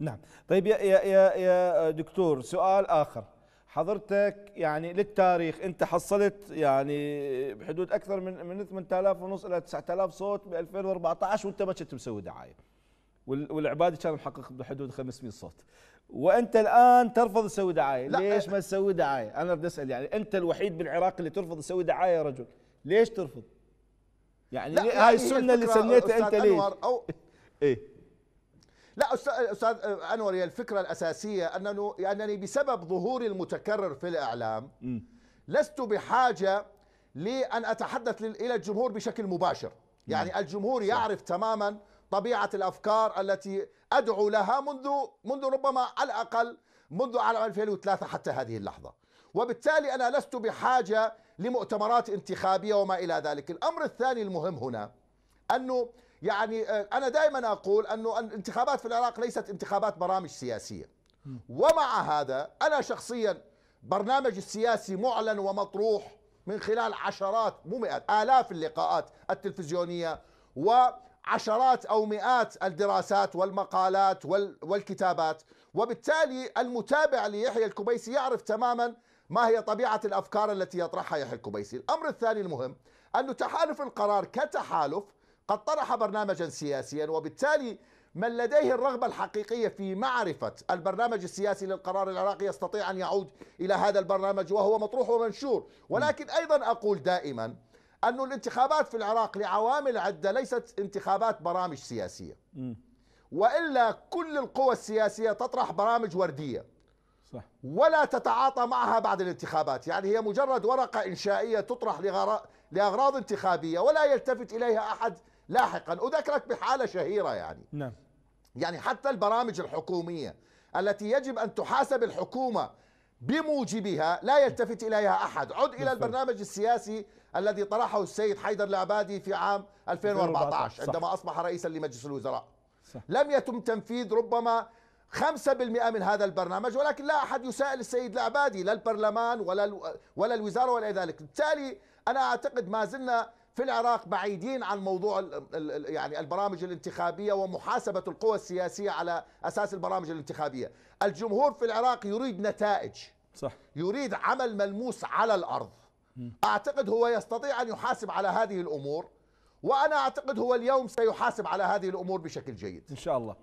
نعم. طيب يا يا يا, يا دكتور سؤال آخر. حضرتك يعني للتاريخ أنت حصلت يعني بحدود أكثر من من 8000 ونص إلى 9000 صوت ب 2014 وأنت ما كنت مسوي دعاية. والعبادي كان محقق بحدود 500 صوت. وأنت الآن ترفض تسوي دعاية. ليش ما تسوي دعاية؟ أنا بدي أسأل يعني أنت الوحيد بالعراق اللي ترفض تسوي دعاية يا رجل. ليش ترفض؟ يعني هاي السنة اللي سنيتها أنت ليش؟ أو إيه. لا أستاذ أنور هي الفكرة الأساسية أنه أنني بسبب ظهوري المتكرر في الإعلام لست بحاجة لأن أتحدث إلى الجمهور بشكل مباشر. يعني الجمهور يعرف تماما طبيعة الأفكار التي أدعو لها منذ منذ ربما على الأقل منذ عام 2003 حتى هذه اللحظة. وبالتالي أنا لست بحاجة لمؤتمرات انتخابية وما إلى ذلك. الأمر الثاني المهم هنا أنه يعني آه، أنا دائما أقول انه الانتخابات في العراق ليست انتخابات برامج سياسية. ومع هذا أنا شخصيا برنامج السياسي معلن ومطروح من خلال عشرات مو مئات آلاف اللقاءات التلفزيونية وعشرات أو مئات الدراسات والمقالات والكتابات. وبالتالي المتابع ليحيى الكبيسي يعرف تماما ما هي طبيعة الأفكار التي يطرحها يحيى الكبيسي الأمر الثاني المهم أن تحالف القرار كتحالف قد طرح برنامجا سياسيا وبالتالي من لديه الرغبة الحقيقية في معرفة البرنامج السياسي للقرار العراقي يستطيع أن يعود إلى هذا البرنامج وهو مطروح ومنشور. ولكن أيضا أقول دائما أن الانتخابات في العراق لعوامل عدة ليست انتخابات برامج سياسية. وإلا كل القوى السياسية تطرح برامج وردية. صح. ولا تتعاطى معها بعد الانتخابات. يعني هي مجرد ورقة إنشائية تطرح لأغراض انتخابية ولا يلتفت إليها أحد لاحقا. أذكرك بحالة شهيرة يعني. نعم. يعني حتى البرامج الحكومية التي يجب أن تحاسب الحكومة بموجبها لا يلتفت إليها أحد. عد إلى البرنامج السياسي الذي طرحه السيد حيدر العبادي في عام 2014 عندما أصبح رئيسا لمجلس الوزراء. صح. لم يتم تنفيذ ربما 5% من هذا البرنامج ولكن لا أحد يسائل السيد العبادي لا البرلمان ولا ولا الوزارة ولا ذلك. بالتالي أنا أعتقد ما زلنا في العراق بعيدين عن موضوع يعني البرامج الانتخابية ومحاسبة القوى السياسية على أساس البرامج الانتخابية، الجمهور في العراق يريد نتائج. صح. يريد عمل ملموس على الأرض. أعتقد هو يستطيع أن يحاسب على هذه الأمور وأنا أعتقد هو اليوم سيحاسب على هذه الأمور بشكل جيد. إن شاء الله.